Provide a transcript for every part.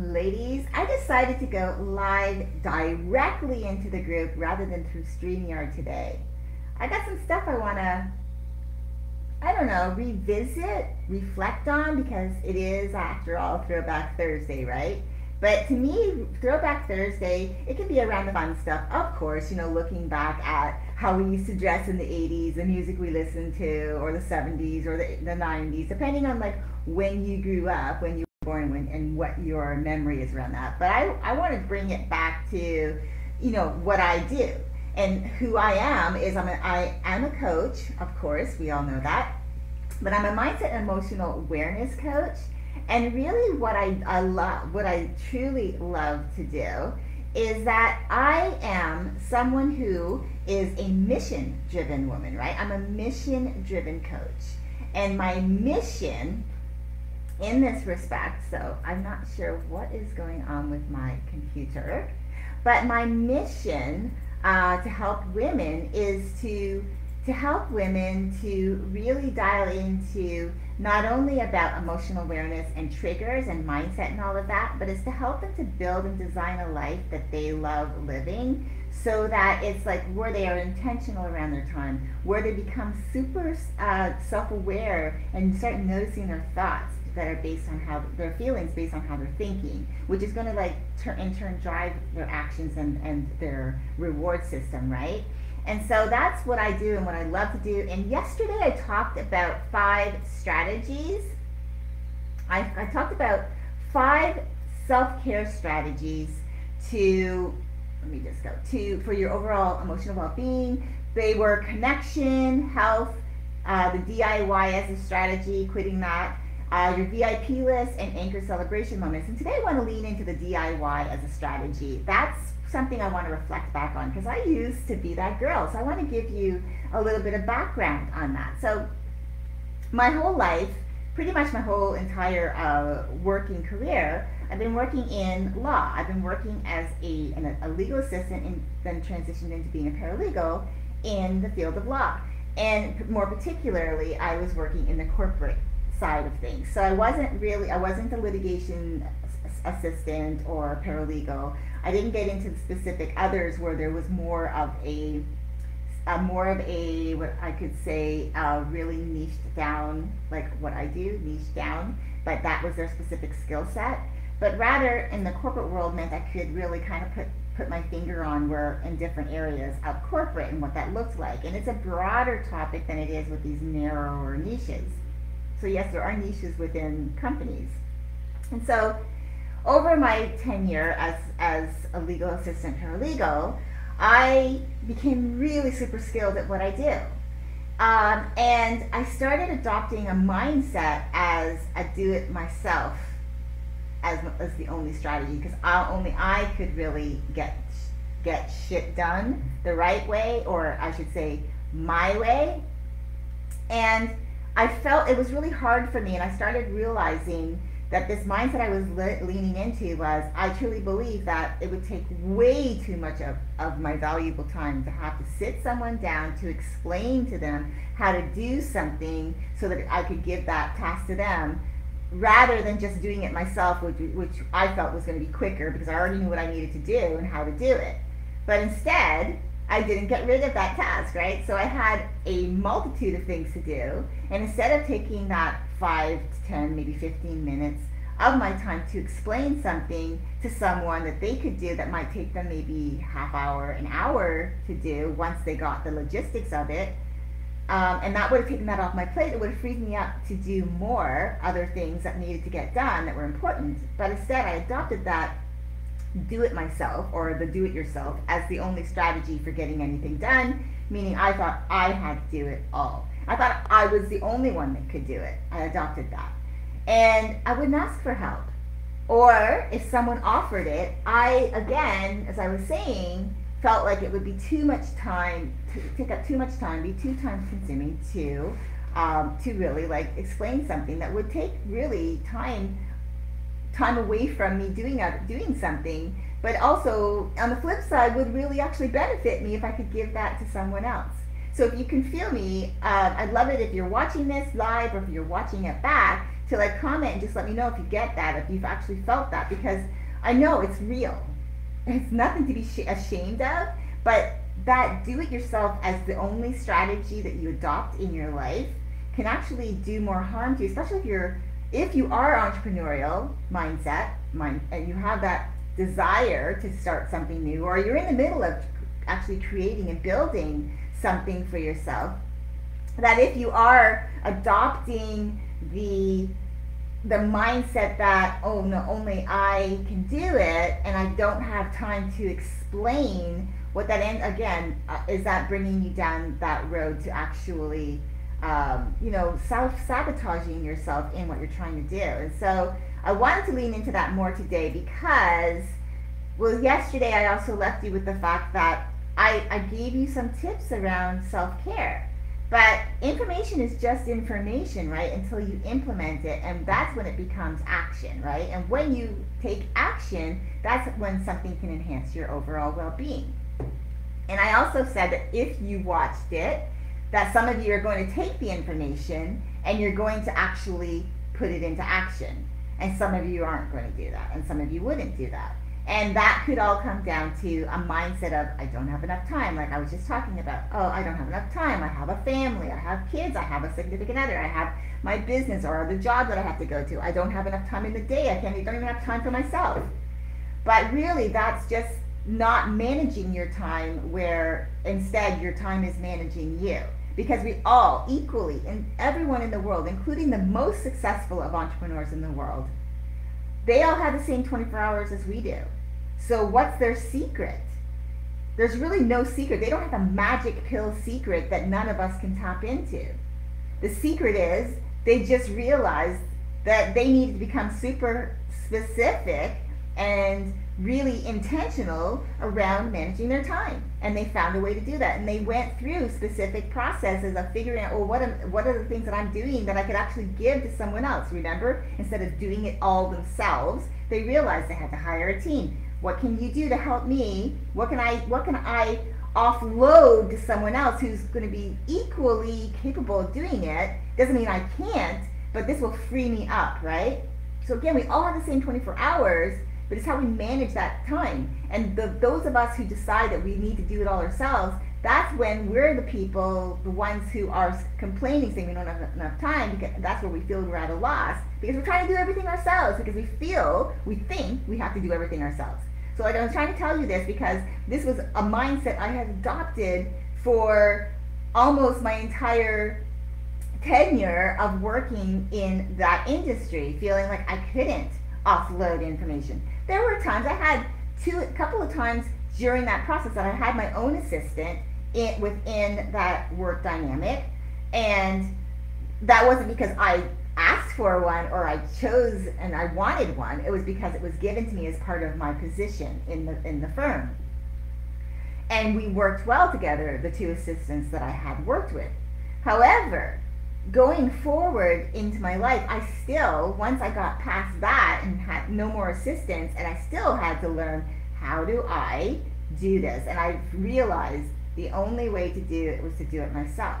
ladies, I decided to go live directly into the group rather than through StreamYard today. I got some stuff I want to, I don't know, revisit, reflect on because it is, after all, Throwback Thursday, right? But to me, Throwback Thursday, it can be around the fun stuff. Of course, you know, looking back at how we used to dress in the 80s, the music we listened to, or the 70s, or the, the 90s, depending on like when you grew up, when you born, when, and what your memory is around that. But I, I want to bring it back to, you know, what I do. And who I am is I'm a, I am a coach, of course, we all know that. But I'm a mindset and emotional awareness coach and really what I, I love, what I truly love to do is that I am someone who is a mission driven woman, right? I'm a mission driven coach. And my mission in this respect, so I'm not sure what is going on with my computer, but my mission uh, to help women is to to help women to really dial into not only about emotional awareness and triggers and mindset and all of that, but it's to help them to build and design a life that they love living so that it's like where they are intentional around their time, where they become super uh, self aware and start noticing their thoughts that are based on how their feelings based on how they're thinking, which is going to like turn in turn drive their actions and, and their reward system, right? And so that's what I do and what I love to do. And yesterday I talked about five strategies. I, I talked about five self-care strategies to let me just go to for your overall emotional well-being. They were connection, health, uh, the DIY as a strategy, quitting that, uh, your VIP list, and anchor celebration moments. And today I want to lean into the DIY as a strategy. That's something I want to reflect back on because I used to be that girl. So I want to give you a little bit of background on that. So my whole life, pretty much my whole entire uh, working career, I've been working in law. I've been working as a, an, a legal assistant and then transitioned into being a paralegal in the field of law. And more particularly, I was working in the corporate side of things. So I wasn't really, I wasn't a litigation assistant or paralegal. I didn't get into the specific others where there was more of a, a more of a what I could say uh, really niched down like what I do niched down, but that was their specific skill set. But rather in the corporate world meant I could really kind of put put my finger on where in different areas of corporate and what that looks like. And it's a broader topic than it is with these narrower niches. So yes, there are niches within companies. And so over my tenure as, as a legal assistant paralegal, I became really super skilled at what I do. Um, and I started adopting a mindset as a do it myself as, as the only strategy because only I could really get get shit done the right way, or I should say, my way. And I felt it was really hard for me, and I started realizing that this mindset I was le- leaning into was I truly believe that it would take way too much of, of my valuable time to have to sit someone down to explain to them how to do something so that I could give that task to them rather than just doing it myself, which, which I felt was going to be quicker because I already knew what I needed to do and how to do it. But instead, I didn't get rid of that task, right? So I had a multitude of things to do. And instead of taking that five to 10, maybe 15 minutes of my time to explain something to someone that they could do that might take them maybe half hour, an hour to do once they got the logistics of it, um, and that would have taken that off my plate. It would have freed me up to do more other things that needed to get done that were important. But instead, I adopted that do it myself or the do it yourself as the only strategy for getting anything done, meaning I thought I had to do it all. I thought I was the only one that could do it. I adopted that. And I wouldn't ask for help. Or if someone offered it, I, again, as I was saying, felt like it would be too much time, to take up too much time, be too time consuming to, um, to really like explain something that would take really time time away from me doing doing something, but also on the flip side would really actually benefit me if I could give that to someone else. So if you can feel me, uh, I'd love it if you're watching this live or if you're watching it back to like comment and just let me know if you get that, if you've actually felt that, because I know it's real. It's nothing to be sh- ashamed of, but that do it yourself as the only strategy that you adopt in your life can actually do more harm to you, especially if you're if you are entrepreneurial mindset, mind, and you have that desire to start something new, or you're in the middle of actually creating and building something for yourself, that if you are adopting the the mindset that oh no only I can do it and I don't have time to explain what that end again uh, is that bringing you down that road to actually um, you know self sabotaging yourself in what you're trying to do and so I wanted to lean into that more today because well yesterday I also left you with the fact that I, I gave you some tips around self-care but information is just information, right? Until you implement it, and that's when it becomes action, right? And when you take action, that's when something can enhance your overall well being. And I also said that if you watched it, that some of you are going to take the information and you're going to actually put it into action. And some of you aren't going to do that, and some of you wouldn't do that. And that could all come down to a mindset of, I don't have enough time, like I was just talking about. Oh, I don't have enough time. I have a family. I have kids. I have a significant other. I have my business or the job that I have to go to. I don't have enough time in the day. I can't, I don't even have time for myself. But really, that's just not managing your time where instead your time is managing you. Because we all equally, and everyone in the world, including the most successful of entrepreneurs in the world, they all have the same 24 hours as we do. So what's their secret? There's really no secret. They don't have a magic pill secret that none of us can tap into. The secret is they just realized that they need to become super specific and really intentional around managing their time. And they found a way to do that. And they went through specific processes of figuring out well what am, what are the things that I'm doing that I could actually give to someone else? Remember instead of doing it all themselves they realized they had to hire a team. What can you do to help me? What can I what can I offload to someone else who's going to be equally capable of doing it? Doesn't mean I can't but this will free me up right? So again we all have the same 24 hours but it's how we manage that time. And the, those of us who decide that we need to do it all ourselves, that's when we're the people, the ones who are complaining, saying we don't have enough time, because that's where we feel we're at a loss, because we're trying to do everything ourselves, because we feel, we think we have to do everything ourselves. So like I was trying to tell you this because this was a mindset I had adopted for almost my entire tenure of working in that industry, feeling like I couldn't offload information there were times I had two, a couple of times during that process that I had my own assistant in, within that work dynamic, and that wasn't because I asked for one or I chose and I wanted one. It was because it was given to me as part of my position in the in the firm. And we worked well together, the two assistants that I had worked with. However, going forward into my life, I still, once I got past that and had no more assistance, and I still had to learn how do I do this. And I realized the only way to do it was to do it myself.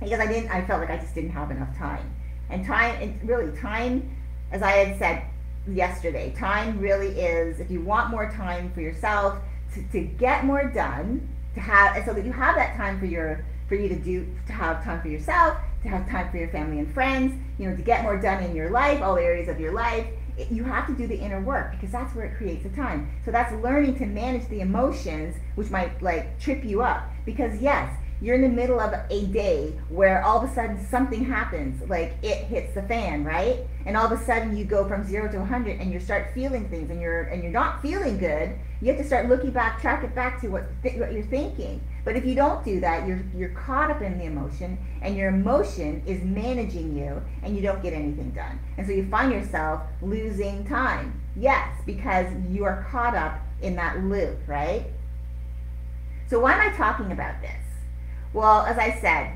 Because I didn't, I felt like I just didn't have enough time. And time, and really, time, as I had said yesterday, time really is, if you want more time for yourself, to, to get more done, to have, so that you have that time for your for you to do to have time for yourself, to have time for your family and friends, you know, to get more done in your life, all areas of your life. It, you have to do the inner work because that's where it creates the time. So that's learning to manage the emotions, which might like trip you up. Because yes, you're in the middle of a day where all of a sudden something happens, like it hits the fan, right? And all of a sudden you go from zero to 100 and you start feeling things and you're and you're not feeling good. You have to start looking back, track it back to what th- what you're thinking. But if you don't do that, you're you're caught up in the emotion, and your emotion is managing you, and you don't get anything done. And so you find yourself losing time. Yes, because you are caught up in that loop, right? So why am I talking about this? Well, as I said,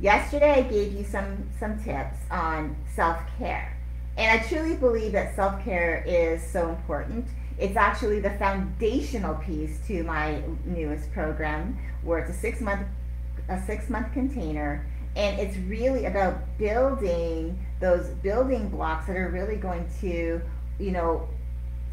yesterday I gave you some, some tips on self-care. And I truly believe that self-care is so important. It's actually the foundational piece to my newest program, where it's a six-month a six-month container, and it's really about building those building blocks that are really going to, you know,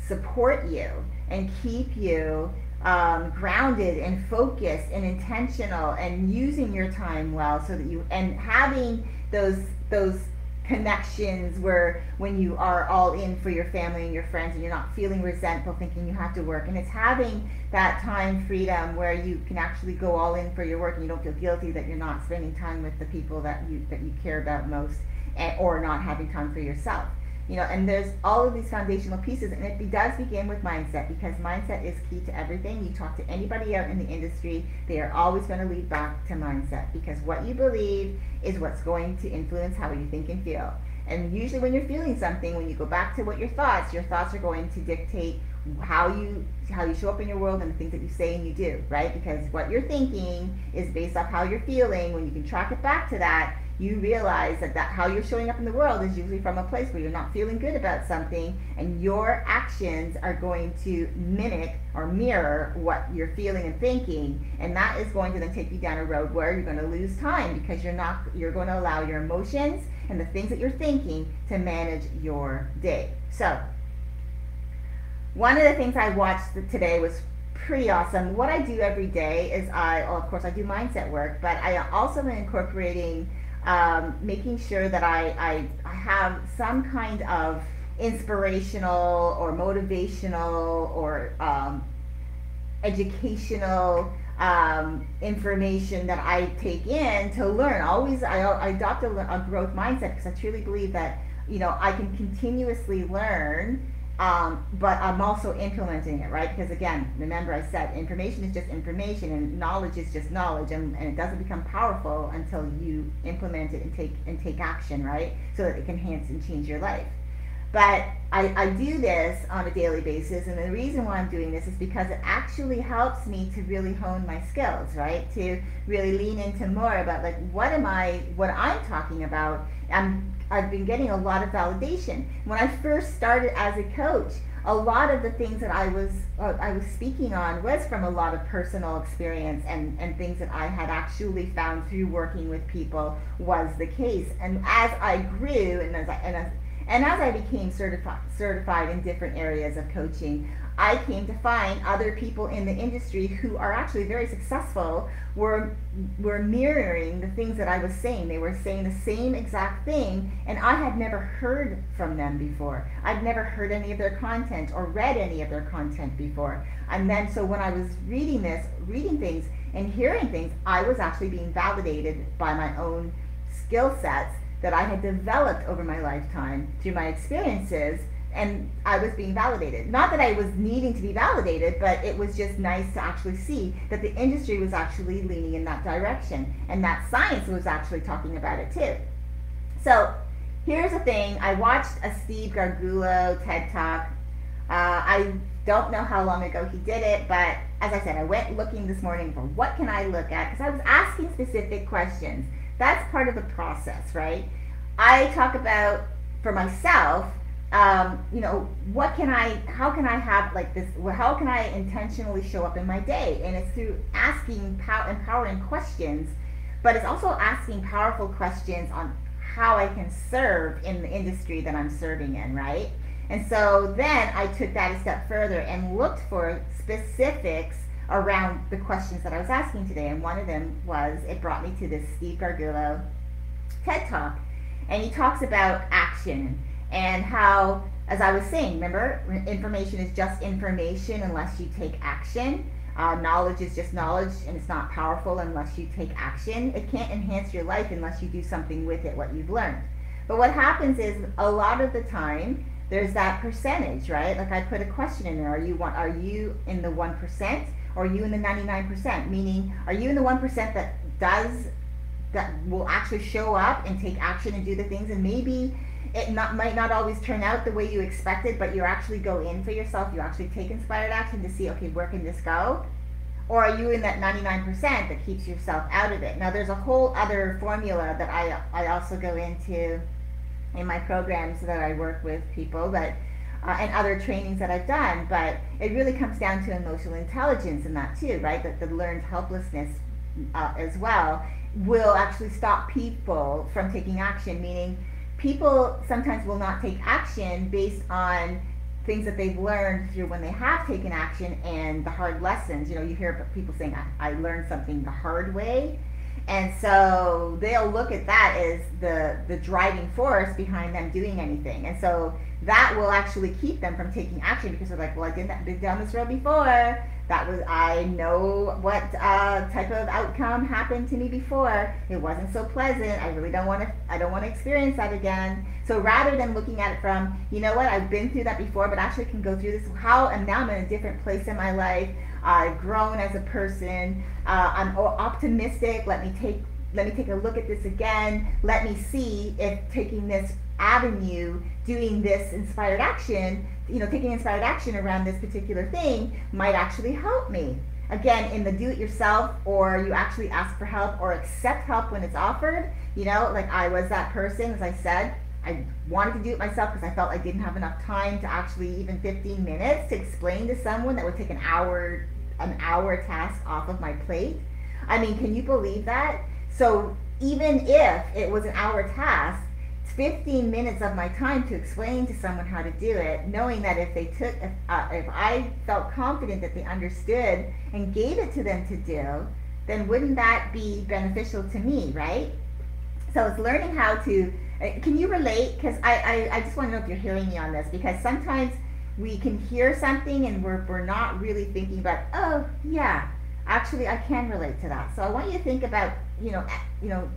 support you and keep you um, grounded and focused and intentional and using your time well so that you and having those those connections where when you are all in for your family and your friends and you're not feeling resentful thinking you have to work. And it's having that time freedom where you can actually go all in for your work and you don't feel guilty that you're not spending time with the people that you that you care about most and, or not having time for yourself you know and there's all of these foundational pieces and it does begin with mindset because mindset is key to everything. You talk to anybody out in the industry they are always going to lead back to mindset because what you believe is what's going to influence how you think and feel. And usually when you're feeling something when you go back to what your thoughts your thoughts are going to dictate how you how you show up in your world and the things that you say and you do right? Because what you're thinking is based off how you're feeling. When you can track it back to that you realize that, that how you're showing up in the world is usually from a place where you're not feeling good about something and your actions are going to mimic or mirror what you're feeling and thinking and that is going to then take you down a road where you're going to lose time because you're not you're going to allow your emotions and the things that you're thinking to manage your day. So one of the things i watched today was pretty awesome. What i do every day is i well, of course i do mindset work but i also am incorporating um, making sure that I, I, have some kind of inspirational or motivational or um, educational um, information that I take in to learn. Always, I, I adopt a, a growth mindset because I truly believe that you know I can continuously learn um, but I'm also implementing it, right? Because again, remember I said information is just information and knowledge is just knowledge and, and it doesn't become powerful until you implement it and take and take action, right? So that it can enhance and change your life. But I, I do this on a daily basis and the reason why I'm doing this is because it actually helps me to really hone my skills, right? To really lean into more about like what am I what I'm talking about. I'm I've been getting a lot of validation. When I first started as a coach, a lot of the things that I was uh, I was speaking on was from a lot of personal experience and, and things that I had actually found through working with people was the case. And as I grew and as I, and as, and as I became certified certified in different areas of coaching, I came to find other people in the industry who are actually very successful were were mirroring the things that I was saying. They were saying the same exact thing and I had never heard from them before. I'd never heard any of their content or read any of their content before. And then so when I was reading this, reading things and hearing things, I was actually being validated by my own skill sets that I had developed over my lifetime through my experiences and I was being validated. Not that I was needing to be validated, but it was just nice to actually see that the industry was actually leaning in that direction and that science was actually talking about it too. So here's the thing I watched a Steve Garguilo TED Talk. Uh, I don't know how long ago he did it, but as I said, I went looking this morning for what can I look at because I was asking specific questions. That's part of the process, right? I talk about for myself um, you know, what can I, how can I have like this, how can I intentionally show up in my day? And it's through asking pow- empowering questions, but it's also asking powerful questions on how I can serve in the industry that I'm serving in, right? And so then I took that a step further and looked for specifics around the questions that I was asking today. And one of them was, it brought me to this Steve Garguilo TED Talk. And he talks about action and how, as I was saying, remember, information is just information unless you take action. Uh, knowledge is just knowledge and it's not powerful unless you take action. It can't enhance your life unless you do something with it, what you've learned. But what happens is a lot of the time, there's that percentage, right? Like I put a question in there. Are you one, are you in the 1% or are you in the 99%? Meaning, are you in the 1% that does that will actually show up and take action and do the things and maybe it not, might not always turn out the way you expected, but you actually go in for yourself. You actually take inspired action to see, okay, where can this go? Or are you in that 99% that keeps yourself out of it? Now, there's a whole other formula that I, I also go into in my programs that I work with people, but uh, and other trainings that I've done. But it really comes down to emotional intelligence in that too, right? That the learned helplessness uh, as well will actually stop people from taking action, meaning people sometimes will not take action based on things that they've learned through when they have taken action and the hard lessons. You know, you hear people saying, I, I learned something the hard way. And so they'll look at that as the, the driving force behind them doing anything. And so that will actually keep them from taking action because they're like, well, I didn't been down this road before. That was I know what uh, type of outcome happened to me before. It wasn't so pleasant. I really don't want to. I don't want to experience that again. So rather than looking at it from, you know what, I've been through that before, but actually can go through this. How and now I'm in a different place in my life. I've grown as a person. Uh, I'm optimistic. Let me take let me take a look at this again. Let me see if taking this avenue, doing this inspired action, you know, taking inspired action around this particular thing might actually help me. Again, in the do it yourself, or you actually ask for help or accept help when it's offered. You know, like I was that person, as I said, I wanted to do it myself because I felt I didn't have enough time to actually even 15 minutes to explain to someone that would take an hour an hour task off of my plate. I mean, can you believe that? So even if it was an hour task, 15 minutes of my time to explain to someone how to do it, knowing that if they took, if, uh, if I felt confident that they understood and gave it to them to do, then wouldn't that be beneficial to me, right? So it's learning how to, uh, can you relate? Because I, I, I just want to know if you're hearing me on this, because sometimes we can hear something and we're, we're not really thinking about, oh, yeah, actually I can relate to that. So I want you to think about, you know, you know,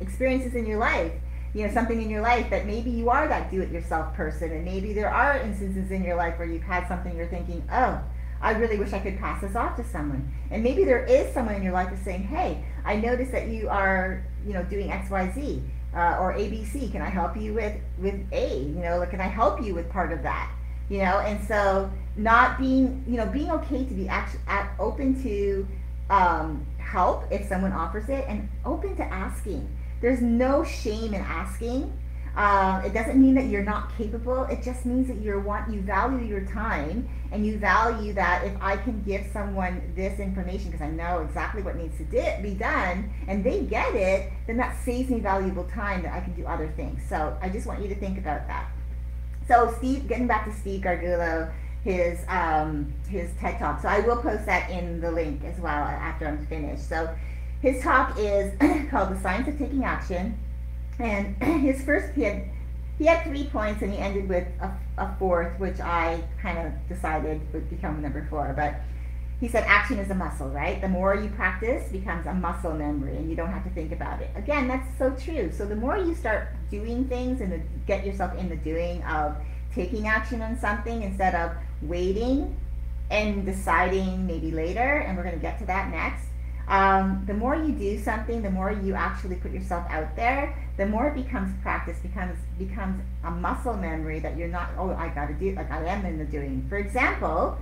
experiences in your life you know something in your life that maybe you are that do-it-yourself person and maybe there are instances in your life where you've had something you're thinking oh i really wish i could pass this off to someone. And maybe there is someone in your life that's saying hey i noticed that you are you know doing xyz uh, or abc can i help you with with a? You know like can i help you with part of that? You know and so not being you know being okay to be actually open to um, help if someone offers it and open to asking there's no shame in asking. Uh, it doesn't mean that you're not capable. It just means that you want you value your time and you value that if I can give someone this information because I know exactly what needs to di- be done and they get it, then that saves me valuable time that I can do other things. So I just want you to think about that. So Steve, getting back to Steve Garguilo, his um, his TED talk. So I will post that in the link as well after I'm finished. So his talk is called The Science of Taking Action. And his first, he had, he had three points and he ended with a, a fourth, which I kind of decided would become number four. But he said action is a muscle, right? The more you practice becomes a muscle memory and you don't have to think about it. Again, that's so true. So the more you start doing things and get yourself in the doing of taking action on something instead of waiting and deciding maybe later, and we're going to get to that next, um, the more you do something, the more you actually put yourself out there, the more it becomes practice, becomes becomes a muscle memory that you're not, oh, I gotta do, like I am in the doing. For example,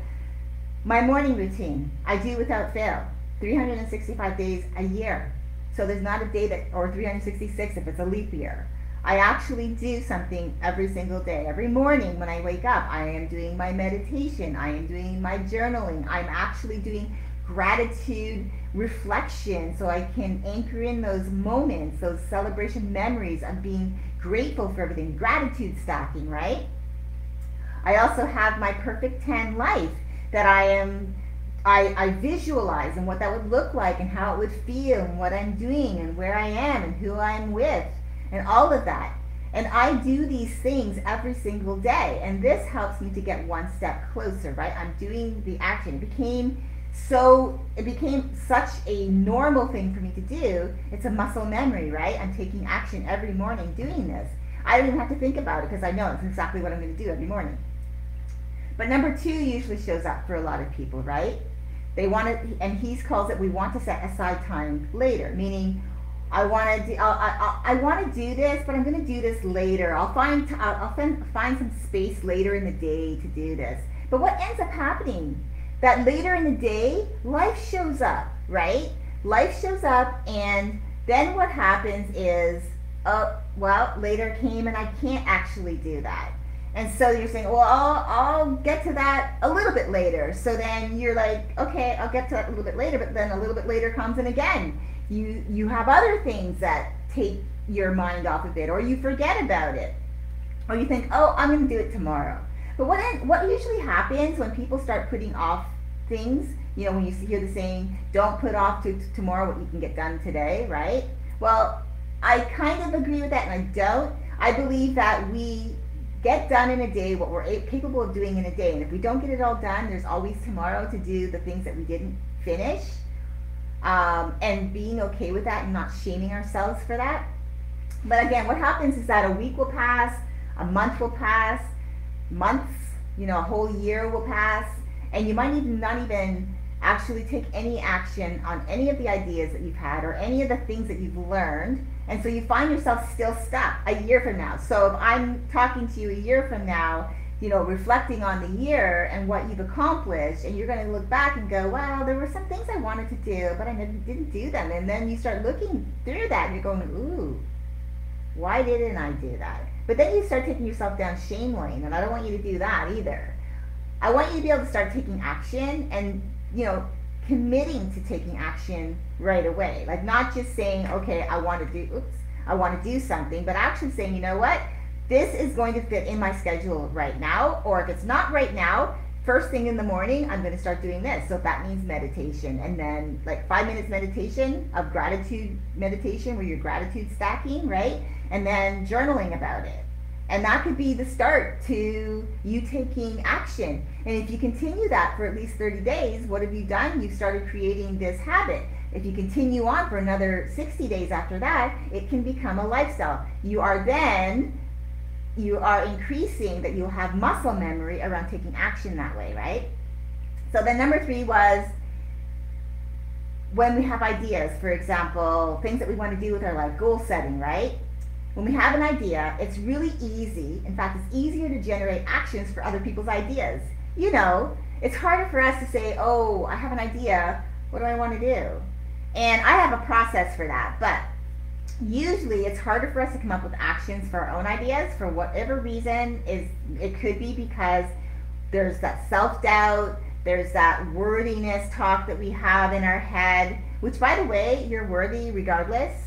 my morning routine, I do without fail, 365 days a year. So there's not a day that, or 366 if it's a leap year. I actually do something every single day. Every morning when I wake up, I am doing my meditation, I am doing my journaling, I'm actually doing gratitude reflection so I can anchor in those moments, those celebration memories of being grateful for everything, gratitude stacking, right? I also have my perfect 10 life that I am I, I visualize and what that would look like and how it would feel and what I'm doing and where I am and who I'm with and all of that. And I do these things every single day. And this helps me to get one step closer, right? I'm doing the action. It became so it became such a normal thing for me to do. It's a muscle memory, right? I'm taking action every morning doing this. I don't even have to think about it because I know it's exactly what I'm going to do every morning. But number two usually shows up for a lot of people, right? They want to, and he calls it, we want to set aside time later, meaning I want to do, I, I, I want to do this, but I'm going to do this later. I'll find, I'll, I'll find, find some space later in the day to do this. But what ends up happening that later in the day, life shows up, right? Life shows up, and then what happens is, oh, well, later came and I can't actually do that. And so you're saying, well, I'll, I'll get to that a little bit later. So then you're like, okay, I'll get to that a little bit later, but then a little bit later comes and again, you, you have other things that take your mind off of it, or you forget about it, or you think, oh, I'm going to do it tomorrow. But what what usually happens when people start putting off things, you know, when you hear the saying, "Don't put off to, to tomorrow what you can get done today," right? Well, I kind of agree with that, and I don't. I believe that we get done in a day what we're capable of doing in a day, and if we don't get it all done, there's always tomorrow to do the things that we didn't finish. Um, and being okay with that and not shaming ourselves for that. But again, what happens is that a week will pass, a month will pass, months, you know, a whole year will pass, and you might even not even actually take any action on any of the ideas that you've had or any of the things that you've learned. And so you find yourself still stuck a year from now. So if I'm talking to you a year from now, you know, reflecting on the year and what you've accomplished, and you're going to look back and go, wow, there were some things I wanted to do, but I didn't do them. And then you start looking through that and you're going, ooh, why didn't I do that? But then you start taking yourself down shame lane, and I don't want you to do that either. I want you to be able to start taking action and, you know, committing to taking action right away. Like not just saying, okay, I want to do, oops, I want to do something, but actually saying, you know what, this is going to fit in my schedule right now. Or if it's not right now, first thing in the morning, I'm going to start doing this. So that means meditation, and then like five minutes meditation of gratitude meditation where you're gratitude stacking, right? And then journaling about it and that could be the start to you taking action. And if you continue that for at least 30 days, what have you done? You've started creating this habit. If you continue on for another 60 days after that, it can become a lifestyle. You are then, you are increasing that you'll have muscle memory around taking action that way, right? So then number three was when we have ideas, for example, things that we want to do with our life, goal setting, right? When we have an idea, it's really easy. In fact, it's easier to generate actions for other people's ideas. You know, it's harder for us to say, oh, I have an idea. What do I want to do? And I have a process for that. But usually it's harder for us to come up with actions for our own ideas for whatever reason is it could be because there's that self-doubt there's that worthiness talk that we have in our head which by the way you're worthy regardless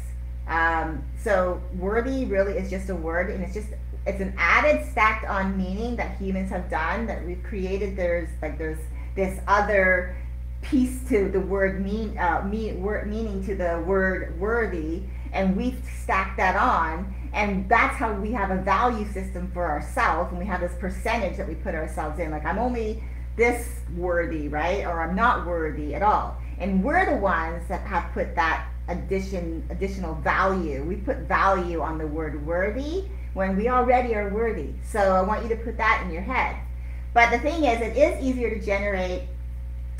um, so worthy really is just a word, and it's just it's an added stacked on meaning that humans have done that we've created. There's like there's this other piece to the word mean uh, mean word meaning to the word worthy, and we've stacked that on, and that's how we have a value system for ourselves, and we have this percentage that we put ourselves in. Like I'm only this worthy, right? Or I'm not worthy at all. And we're the ones that have put that addition additional value. We put value on the word worthy when we already are worthy. So I want you to put that in your head. But the thing is, it is easier to generate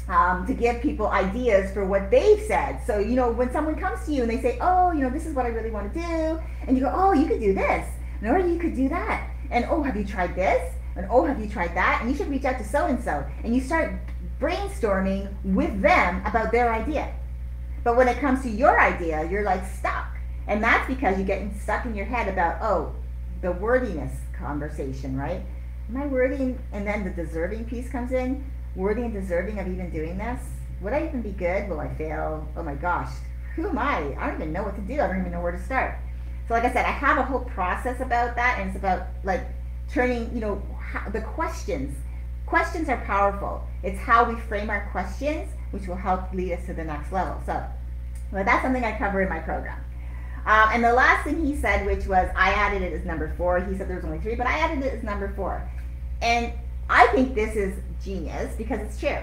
um, to give people ideas for what they've said. So, you know, when someone comes to you and they say, oh, you know, this is what I really want to do, and you go, oh, you could do this, and or you could do that, and oh, have you tried this? And oh, have you tried that? And you should reach out to so and so. And you start brainstorming with them about their idea. But when it comes to your idea, you're like stuck. And that's because you're getting stuck in your head about, oh, the worthiness conversation, right? Am I worthy? And then the deserving piece comes in. Worthy and deserving of even doing this? Would I even be good? Will I fail? Oh my gosh, who am I? I don't even know what to do. I don't even know where to start. So like I said, I have a whole process about that, and it's about like turning, you know, the questions. Questions are powerful. It's how we frame our questions which will help lead us to the next level. So, well, that's something I cover in my program. Um, and the last thing he said, which was I added it as number four. He said there's only three, but I added it as number four. And I think this is genius because it's true.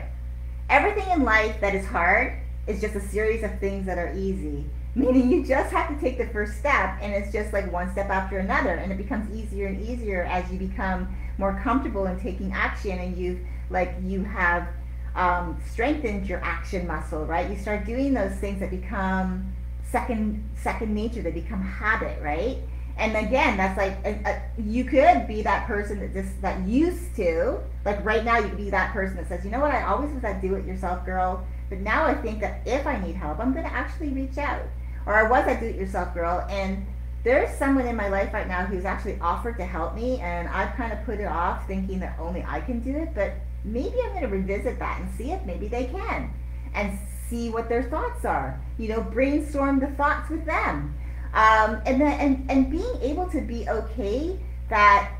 Everything in life that is hard is just a series of things that are easy. Meaning you just have to take the first step and it's just like one step after another and it becomes easier and easier as you become more comfortable in taking action and you've like you have um, strengthens your action muscle, right? You start doing those things that become second second nature. They become habit, right? And again, that's like a, a, uh, you could be that person that just that used to like right now. You could be that person that says, you know what? I always was that do-it-yourself girl, but now I think that if I need help, I'm going to actually reach out. Or I was that do-it-yourself girl, and there's someone in my life right now who's actually offered to help me, and I've kind of put it off, thinking that only I can do it, but maybe I'm going to revisit that and see if maybe they can and see what their thoughts are. You know, brainstorm the thoughts with them. Um, and then and, and being able to be okay that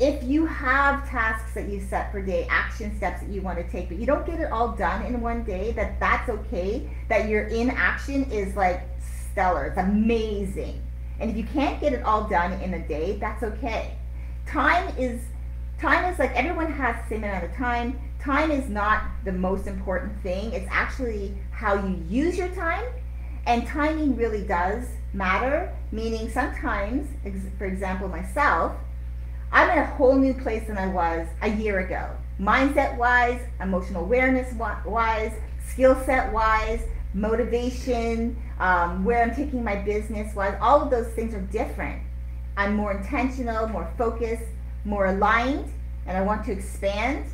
if you have tasks that you set per day, action steps that you want to take, but you don't get it all done in one day, that that's okay. That your inaction is like stellar. It's amazing. And if you can't get it all done in a day, that's okay. Time is time is like everyone has the same amount of time. Time is not the most important thing. It's actually how you use your time. And timing really does matter, meaning sometimes, for example, myself, I'm in a whole new place than I was a year ago. Mindset wise, emotional awareness wise, skill set wise, motivation, um, where I'm taking my business wise, all of those things are different. I'm more intentional, more focused, more aligned, and I want to expand.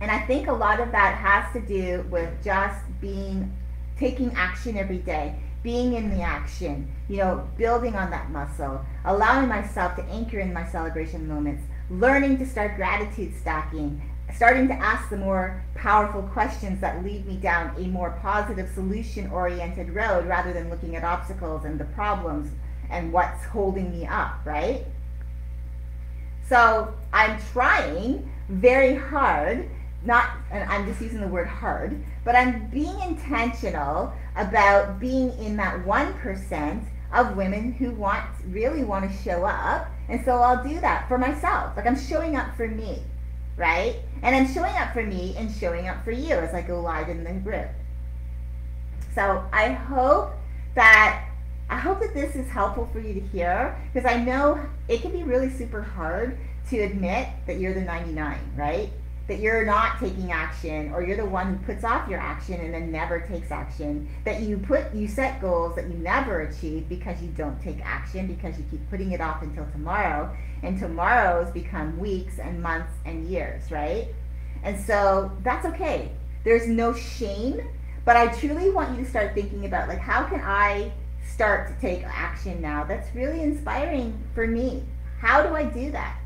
And I think a lot of that has to do with just being, taking action every day being in the action, you know, building on that muscle, allowing myself to anchor in my celebration moments, learning to start gratitude stacking, starting to ask the more powerful questions that lead me down a more positive solution oriented road rather than looking at obstacles and the problems and what's holding me up, right? So I'm trying very hard not and I'm just using the word hard, but I'm being intentional about being in that 1% of women who want really want to show up. And so I'll do that for myself. Like I'm showing up for me, right? And I'm showing up for me and showing up for you as I go live in the group. So I hope that I hope that this is helpful for you to hear because I know it can be really super hard to admit that you're the 99, right? That you're not taking action or you're the one who puts off your action and then never takes action that you put you set goals that you never achieve because you don't take action because you keep putting it off until tomorrow and tomorrows become weeks and months and years right? And so that's okay. There's no shame but i truly want you to start thinking about like how can i start to take action now? That's really inspiring for me. How do i do that?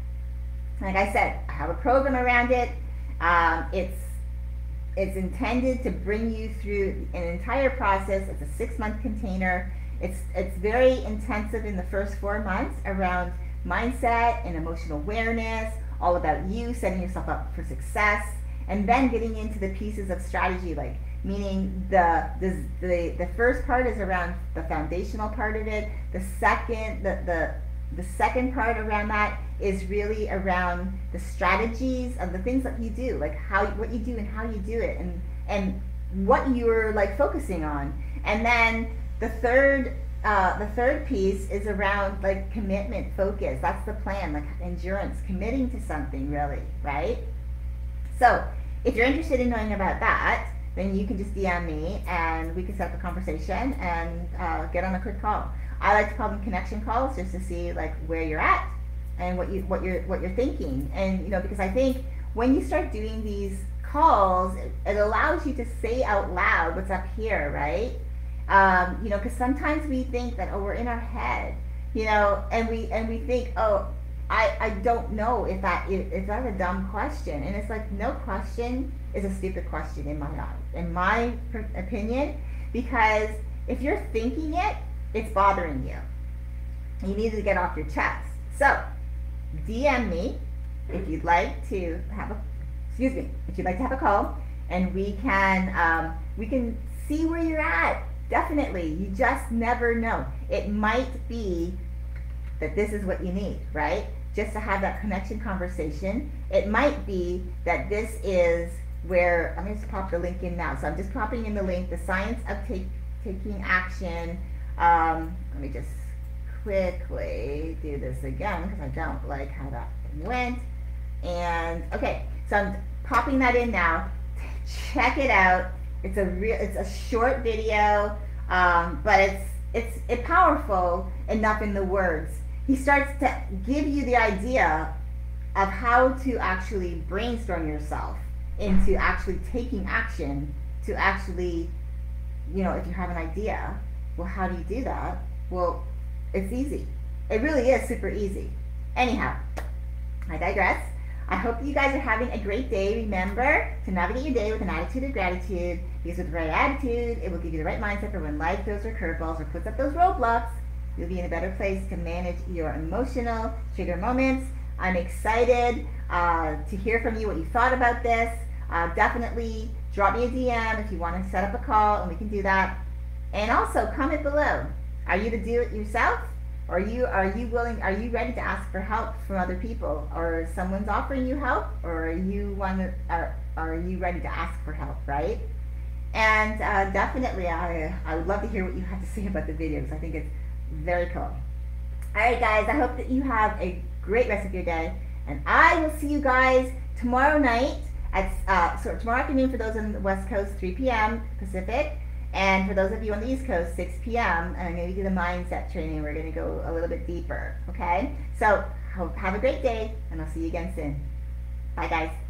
Like i said i have a program around it um, it's it's intended to bring you through an entire process. It's a six month container. It's it's very intensive in the first four months around mindset and emotional awareness, all about you setting yourself up for success, and then getting into the pieces of strategy like meaning the, the the the first part is around the foundational part of it the second the the the second part around that is really around the strategies of the things that you do, like how what you do and how you do it, and and what you're like focusing on. And then the third uh, the third piece is around like commitment, focus. That's the plan, like endurance, committing to something really, right? So if you're interested in knowing about that, then you can just DM me and we can set up a conversation and uh, get on a quick call. I like to call them connection calls just to see like where you're at and what you what you're what you're thinking. And you know, because I think when you start doing these calls, it, it allows you to say out loud what's up here, right? Um, you know, because sometimes we think that oh, we're in our head, you know, and we and we think oh, I I don't know if that if that's a dumb question, and it's like no question is a stupid question in my eyes in my opinion, because if you're thinking it it's bothering you. You need to get off your chest. So, DM me if you'd like to have a, excuse me, if you'd like to have a call, and we can um, we can see where you're at. Definitely, you just never know. It might be that this is what you need, right? Just to have that connection conversation. It might be that this is where I'm going to pop the link in now. So I'm just popping in the link, the science of take, taking action um, let me just quickly do this again because I don't like how that went. And okay, so I'm popping that in now. Check it out. It's a real, it's a short video, um, but it's it's it powerful enough in the words. He starts to give you the idea of how to actually brainstorm yourself into actually taking action to actually, you know, if you have an idea, well, how do you do that? Well, it's easy. It really is super easy. Anyhow, I digress. I hope you guys are having a great day. Remember to navigate your day with an attitude of gratitude because with the right attitude, it will give you the right mindset for when life throws her curveballs or puts up those roadblocks. You'll be in a better place to manage your emotional trigger moments. I'm excited uh, to hear from you what you thought about this. Uh, definitely drop me a DM if you want to set up a call and we can do that. And also comment below. Are you to do it yourself? Are you are you willing? Are you ready to ask for help from other people, or someone's offering you help, or are you want to, are, are you ready to ask for help? Right? And uh, definitely, I I would love to hear what you have to say about the videos. I think it's very cool. All right, guys. I hope that you have a great rest of your day, and I will see you guys tomorrow night at uh, so tomorrow afternoon for those on the West Coast, 3 p.m. Pacific. And for those of you on the East Coast, 6 p.m., and I'm going to do the mindset training. We're going to go a little bit deeper, okay? So have a great day, and I'll see you again soon. Bye, guys.